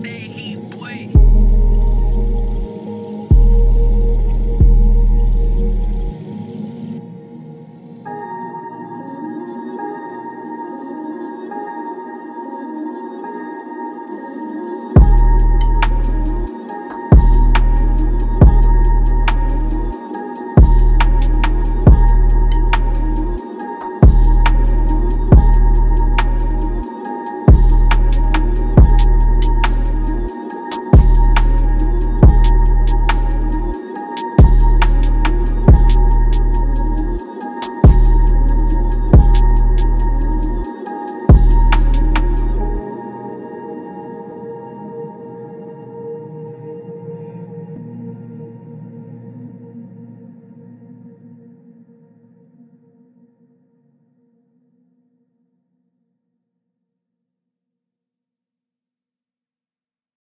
Bay.